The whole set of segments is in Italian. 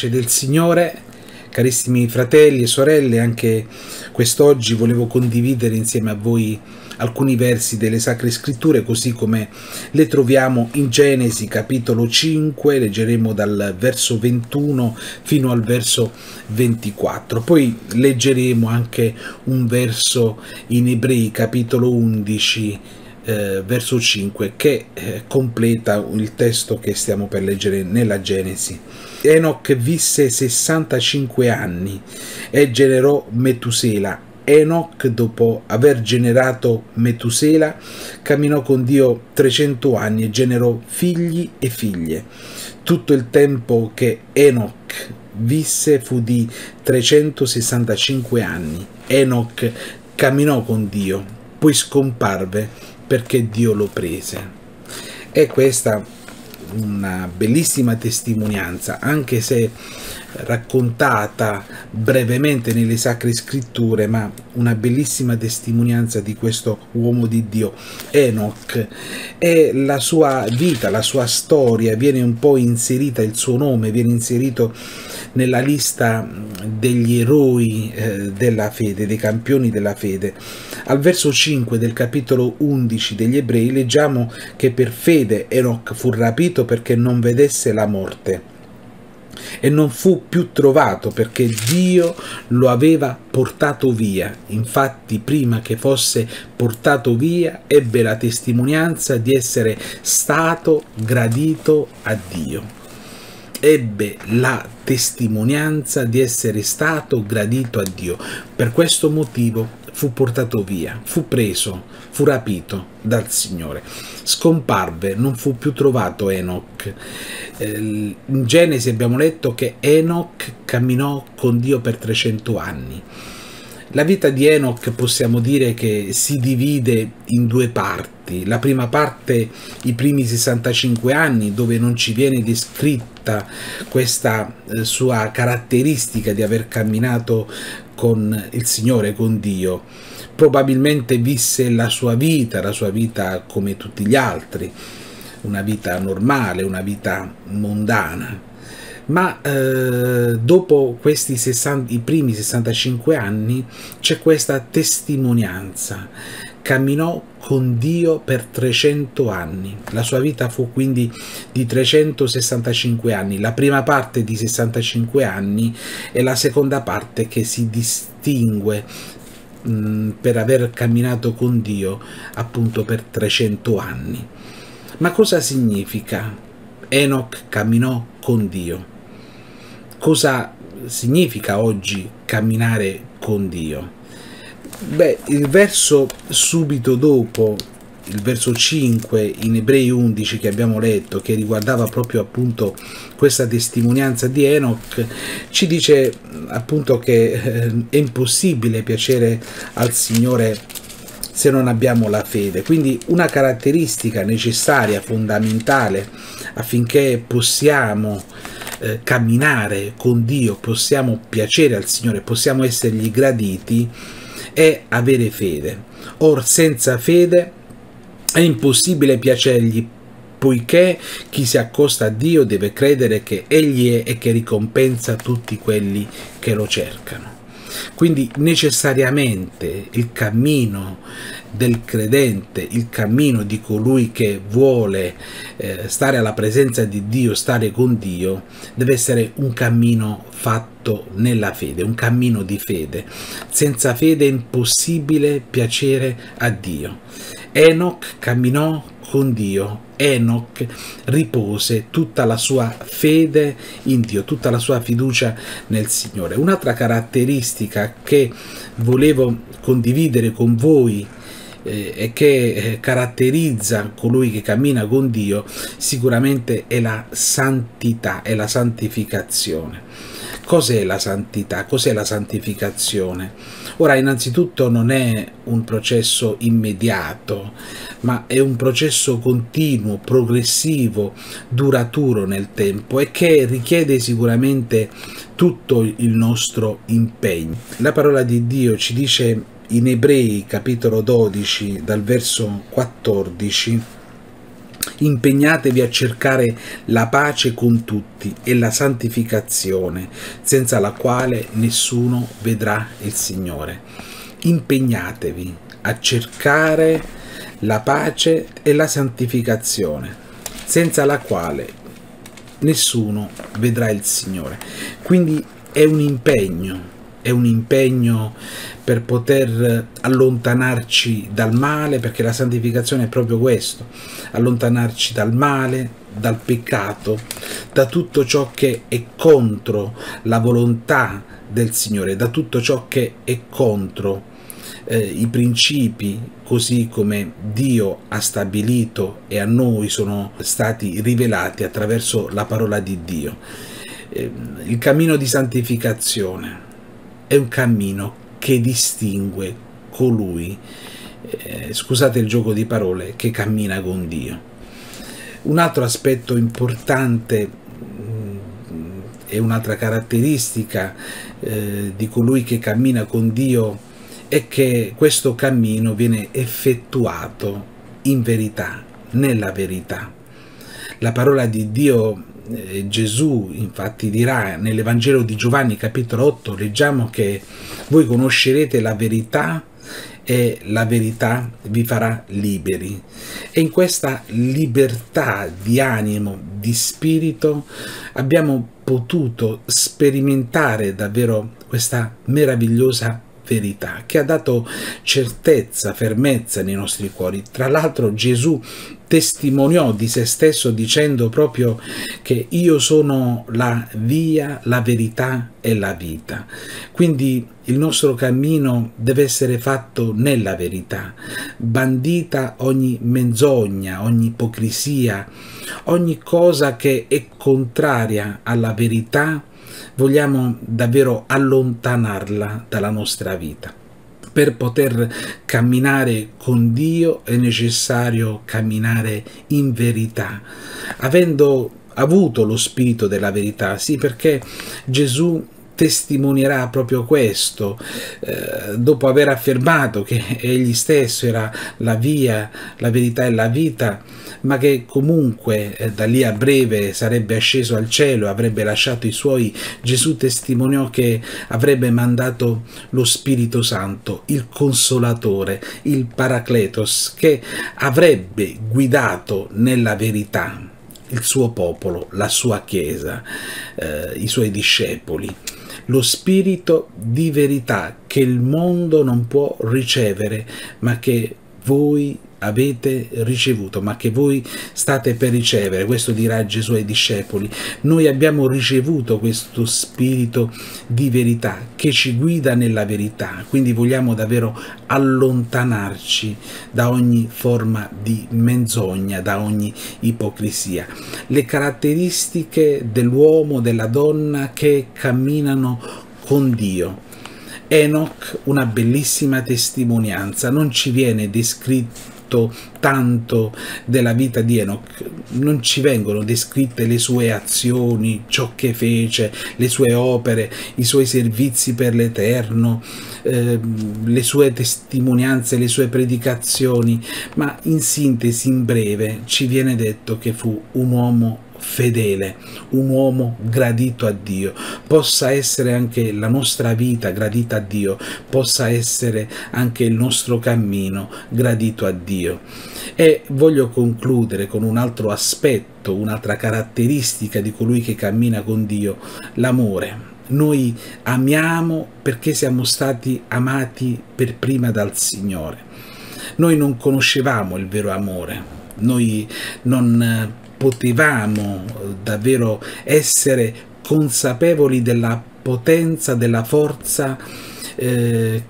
Pace del Signore, carissimi fratelli e sorelle, anche quest'oggi volevo condividere insieme a voi alcuni versi delle Sacre Scritture, così come le troviamo in Genesi capitolo 5, leggeremo dal verso 21 fino al verso 24. Poi leggeremo anche un verso in Ebrei capitolo 11 eh, verso 5 che eh, completa il testo che stiamo per leggere nella Genesi. Enoch visse 65 anni e generò Metusela. Enoch, dopo aver generato Metusela, camminò con Dio 300 anni e generò figli e figlie. Tutto il tempo che Enoch visse fu di 365 anni. Enoch camminò con Dio, poi scomparve perché Dio lo prese. E questa una bellissima testimonianza, anche se raccontata brevemente nelle sacre scritture, ma una bellissima testimonianza di questo uomo di Dio, Enoch. E la sua vita, la sua storia viene un po' inserita, il suo nome viene inserito nella lista degli eroi eh, della fede, dei campioni della fede. Al verso 5 del capitolo 11 degli ebrei leggiamo che per fede Enoch fu rapito perché non vedesse la morte e non fu più trovato perché Dio lo aveva portato via. Infatti, prima che fosse portato via, ebbe la testimonianza di essere stato gradito a Dio. Ebbe la testimonianza di essere stato gradito a Dio. Per questo motivo fu portato via, fu preso, fu rapito dal Signore. Scomparve, non fu più trovato Enoch. Eh, in Genesi abbiamo letto che Enoch camminò con Dio per 300 anni. La vita di Enoch possiamo dire che si divide in due parti. La prima parte, i primi 65 anni, dove non ci viene descritta questa eh, sua caratteristica di aver camminato con il Signore, con Dio. Probabilmente visse la sua vita, la sua vita come tutti gli altri, una vita normale, una vita mondana. Ma eh, dopo questi 60, i primi 65 anni c'è questa testimonianza. Camminò con Dio per 300 anni. La sua vita fu quindi di 365 anni. La prima parte di 65 anni e la seconda parte che si distingue mm, per aver camminato con Dio appunto per 300 anni. Ma cosa significa? Enoch camminò con Dio. Cosa significa oggi camminare con Dio? Beh, il verso subito dopo, il verso 5 in Ebrei 11 che abbiamo letto, che riguardava proprio appunto questa testimonianza di Enoch, ci dice appunto che eh, è impossibile piacere al Signore se non abbiamo la fede. Quindi una caratteristica necessaria, fondamentale, affinché possiamo eh, camminare con Dio, possiamo piacere al Signore, possiamo essergli graditi, è avere fede. Or senza fede è impossibile piacergli poiché chi si accosta a Dio deve credere che Egli è e che ricompensa tutti quelli che lo cercano. Quindi necessariamente il cammino del credente, il cammino di colui che vuole eh, stare alla presenza di Dio, stare con Dio, deve essere un cammino fatto nella fede, un cammino di fede. Senza fede è impossibile piacere a Dio. Enoch camminò con Dio. Enoch ripose tutta la sua fede in Dio, tutta la sua fiducia nel Signore. Un'altra caratteristica che volevo condividere con voi eh, e che eh, caratterizza colui che cammina con Dio sicuramente è la santità, è la santificazione. Cos'è la santità? Cos'è la santificazione? Ora, innanzitutto non è un processo immediato, ma è un processo continuo, progressivo, duraturo nel tempo e che richiede sicuramente tutto il nostro impegno. La parola di Dio ci dice in Ebrei capitolo 12 dal verso 14 Impegnatevi a cercare la pace con tutti e la santificazione, senza la quale nessuno vedrà il Signore. Impegnatevi a cercare la pace e la santificazione, senza la quale nessuno vedrà il Signore. Quindi è un impegno, è un impegno per poter allontanarci dal male, perché la santificazione è proprio questo, allontanarci dal male, dal peccato, da tutto ciò che è contro la volontà del Signore, da tutto ciò che è contro eh, i principi così come Dio ha stabilito e a noi sono stati rivelati attraverso la parola di Dio. Eh, il cammino di santificazione è un cammino che distingue colui, eh, scusate il gioco di parole, che cammina con Dio. Un altro aspetto importante mm, e un'altra caratteristica eh, di colui che cammina con Dio è che questo cammino viene effettuato in verità, nella verità. La parola di Dio, eh, Gesù infatti dirà nell'Evangelo di Giovanni capitolo 8, leggiamo che voi conoscerete la verità e la verità vi farà liberi. E in questa libertà di animo, di spirito, abbiamo potuto sperimentare davvero questa meravigliosa verità, che ha dato certezza, fermezza nei nostri cuori. Tra l'altro Gesù testimoniò di se stesso dicendo proprio che io sono la via, la verità e la vita. Quindi il nostro cammino deve essere fatto nella verità, bandita ogni menzogna, ogni ipocrisia, ogni cosa che è contraria alla verità vogliamo davvero allontanarla dalla nostra vita. Per poter camminare con Dio è necessario camminare in verità, avendo avuto lo spirito della verità, sì perché Gesù testimonierà proprio questo, eh, dopo aver affermato che egli stesso era la via, la verità e la vita, ma che comunque eh, da lì a breve sarebbe asceso al cielo, avrebbe lasciato i suoi, Gesù testimoniò che avrebbe mandato lo Spirito Santo, il Consolatore, il Paracletos, che avrebbe guidato nella verità il suo popolo, la sua Chiesa, eh, i suoi discepoli lo spirito di verità che il mondo non può ricevere, ma che voi avete ricevuto, ma che voi state per ricevere. Questo dirà Gesù ai discepoli. Noi abbiamo ricevuto questo spirito di verità che ci guida nella verità, quindi vogliamo davvero allontanarci da ogni forma di menzogna, da ogni ipocrisia. Le caratteristiche dell'uomo, della donna che camminano con Dio. Enoch, una bellissima testimonianza, non ci viene descritto detto tanto della vita di Enoch, non ci vengono descritte le sue azioni, ciò che fece, le sue opere, i suoi servizi per l'Eterno, eh, le sue testimonianze, le sue predicazioni, ma in sintesi, in breve, ci viene detto che fu un uomo fedele, un uomo gradito a Dio, possa essere anche la nostra vita gradita a Dio, possa essere anche il nostro cammino gradito a Dio. E voglio concludere con un altro aspetto, un'altra caratteristica di colui che cammina con Dio, l'amore. Noi amiamo perché siamo stati amati per prima dal Signore. Noi non conoscevamo il vero amore, noi non potevamo davvero essere consapevoli della potenza, della forza eh,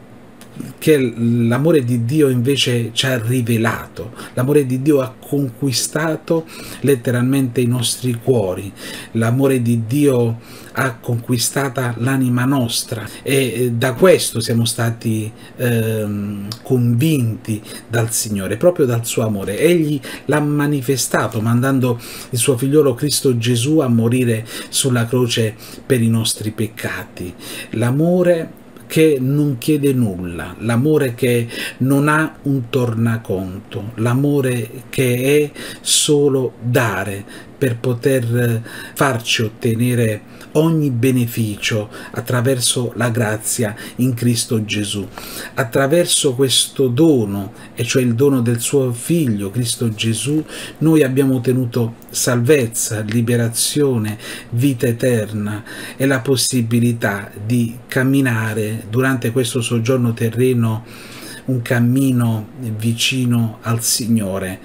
che l'amore di Dio invece ci ha rivelato. L'amore di Dio ha conquistato letteralmente i nostri cuori. L'amore di Dio ha conquistata l'anima nostra e da questo siamo stati eh, convinti dal Signore, proprio dal suo amore. Egli l'ha manifestato mandando il suo figliolo Cristo Gesù a morire sulla croce per i nostri peccati. L'amore che non chiede nulla, l'amore che non ha un tornaconto, l'amore che è solo dare per poter farci ottenere ogni beneficio attraverso la grazia in Cristo Gesù. Attraverso questo dono, e cioè il dono del suo figlio Cristo Gesù, noi abbiamo ottenuto salvezza, liberazione, vita eterna e la possibilità di camminare durante questo soggiorno terreno un cammino vicino al Signore,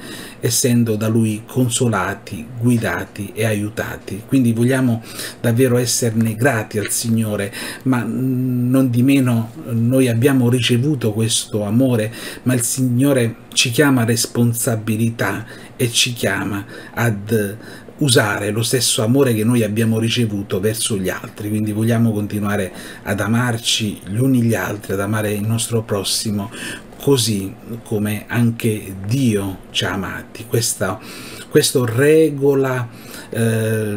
essendo da Lui consolati, guidati e aiutati. Quindi vogliamo davvero esserne grati al Signore, ma non di meno noi abbiamo ricevuto questo amore, ma il Signore ci chiama a responsabilità e ci chiama ad usare lo stesso amore che noi abbiamo ricevuto verso gli altri, quindi vogliamo continuare ad amarci gli uni gli altri, ad amare il nostro prossimo, così come anche Dio ci ha amati. Questa, questo regola eh,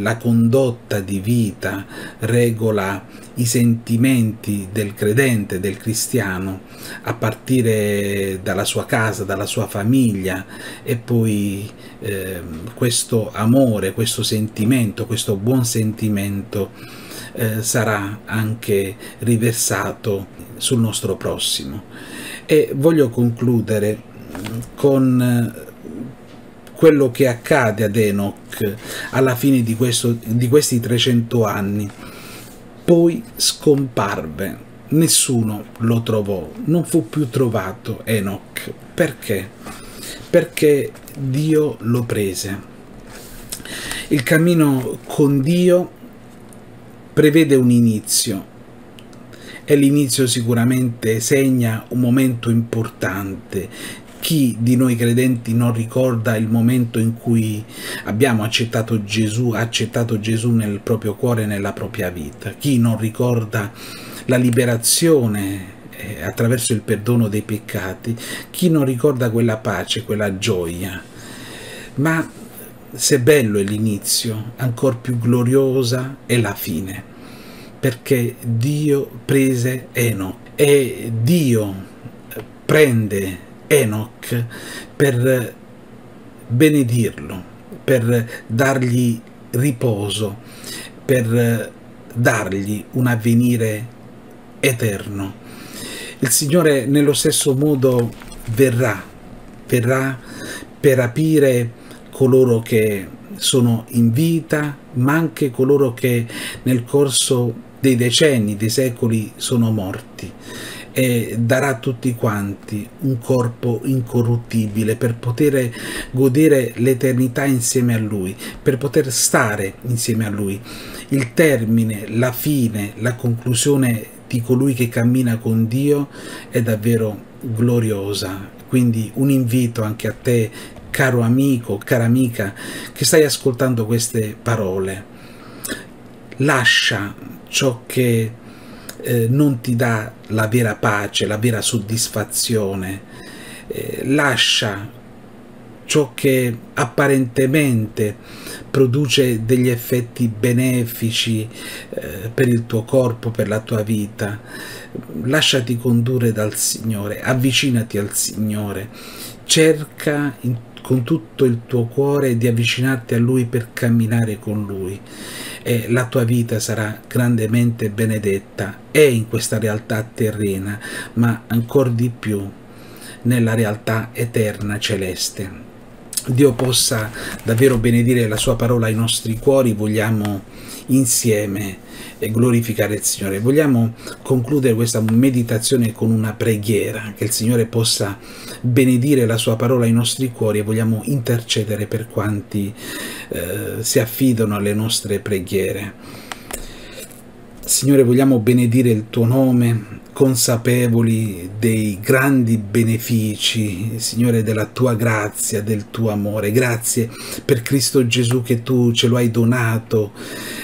la condotta di vita, regola i sentimenti del credente, del cristiano, a partire dalla sua casa, dalla sua famiglia e poi eh, questo amore, questo sentimento, questo buon sentimento eh, sarà anche riversato sul nostro prossimo. E voglio concludere con eh, quello che accade ad Enoch alla fine di, questo, di questi 300 anni. Poi scomparve, nessuno lo trovò, non fu più trovato Enoch. Perché? Perché Dio lo prese. Il cammino con Dio prevede un inizio e l'inizio sicuramente segna un momento importante. Chi di noi credenti non ricorda il momento in cui abbiamo accettato Gesù, accettato Gesù nel proprio cuore, nella propria vita? Chi non ricorda la liberazione eh, attraverso il perdono dei peccati, chi non ricorda quella pace, quella gioia. Ma se bello è l'inizio, ancora più gloriosa è la fine, perché Dio prese Enoch e Dio prende Enoch per benedirlo, per dargli riposo, per dargli un avvenire eterno. Il Signore nello stesso modo verrà, verrà per apire coloro che sono in vita, ma anche coloro che nel corso dei decenni, dei secoli sono morti e darà a tutti quanti un corpo incorruttibile per poter godere l'eternità insieme a Lui, per poter stare insieme a Lui. Il termine, la fine, la conclusione di colui che cammina con Dio è davvero gloriosa. Quindi un invito anche a te, caro amico, cara amica, che stai ascoltando queste parole. Lascia ciò che eh, non ti dà la vera pace, la vera soddisfazione. Eh, lascia ciò che apparentemente produce degli effetti benefici eh, per il tuo corpo, per la tua vita. Lasciati condurre dal Signore, avvicinati al Signore, cerca in, con tutto il tuo cuore di avvicinarti a Lui per camminare con Lui e la tua vita sarà grandemente benedetta e in questa realtà terrena, ma ancora di più nella realtà eterna celeste. Dio possa davvero benedire la sua parola ai nostri cuori, vogliamo insieme glorificare il Signore. Vogliamo concludere questa meditazione con una preghiera, che il Signore possa benedire la sua parola ai nostri cuori e vogliamo intercedere per quanti eh, si affidano alle nostre preghiere. Signore, vogliamo benedire il tuo nome, consapevoli dei grandi benefici, Signore, della tua grazia, del tuo amore. Grazie per Cristo Gesù che tu ce lo hai donato,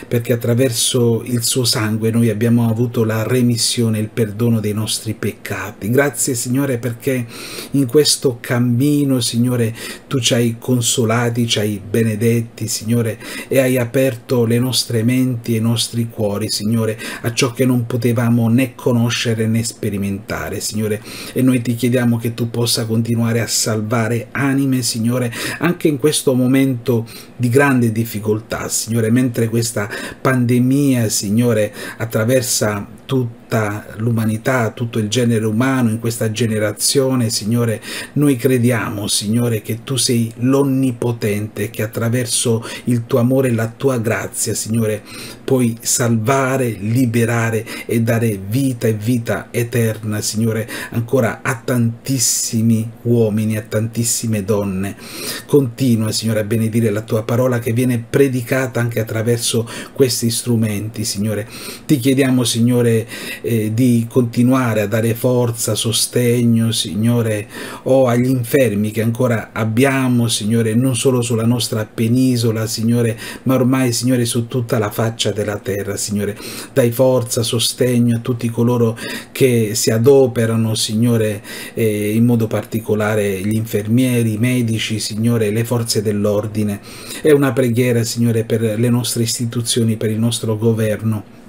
perché attraverso il suo sangue noi abbiamo avuto la remissione, il perdono dei nostri peccati. Grazie, Signore, perché in questo cammino, Signore, tu ci hai consolati, ci hai benedetti, Signore, e hai aperto le nostre menti e i nostri cuori, Signore, a ciò che non potevamo né conoscere conoscere né sperimentare, Signore. E noi ti chiediamo che tu possa continuare a salvare anime, Signore, anche in questo momento di grande difficoltà, Signore, mentre questa pandemia, Signore, attraversa tutta l'umanità, tutto il genere umano in questa generazione, Signore, noi crediamo, Signore, che tu sei l'onnipotente, che attraverso il tuo amore e la tua grazia, Signore, puoi salvare, liberare e dare vita e vita eterna, Signore, ancora a tantissimi uomini, a tantissime donne. Continua, Signore, a benedire la tua parola che viene predicata anche attraverso questi strumenti, Signore. Ti chiediamo, Signore, eh, di continuare a dare forza, sostegno, Signore, o agli infermi che ancora abbiamo, Signore, non solo sulla nostra penisola, Signore, ma ormai, Signore, su tutta la faccia della terra, Signore. Dai forza, sostegno a tutti coloro che si adoperano, Signore, eh, in modo particolare gli infermieri, i medici, Signore, le forze dell'ordine. È una preghiera, Signore, per le nostre istituzioni, per il nostro governo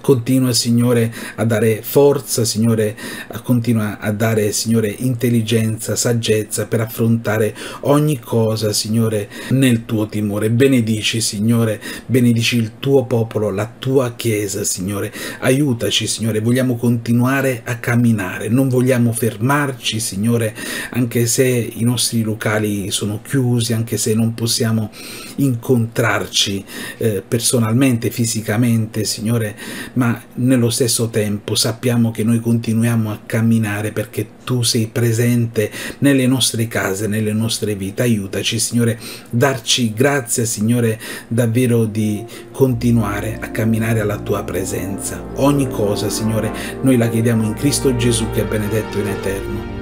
Continua, Signore, a dare forza, Signore, continua a dare, Signore, intelligenza, saggezza per affrontare ogni cosa, Signore, nel tuo timore. Benedici, Signore, benedici il tuo popolo, la tua Chiesa, Signore. Aiutaci, Signore, vogliamo continuare a camminare, non vogliamo fermarci, Signore, anche se i nostri locali sono chiusi, anche se non possiamo incontrarci eh, personalmente, fisicamente, Signore, ma nello stesso tempo sappiamo che noi continuiamo a camminare perché tu sei presente nelle nostre case, nelle nostre vite. Aiutaci, Signore, darci grazia, Signore, davvero di continuare a camminare alla tua presenza. Ogni cosa, Signore, noi la chiediamo in Cristo Gesù che è benedetto in eterno.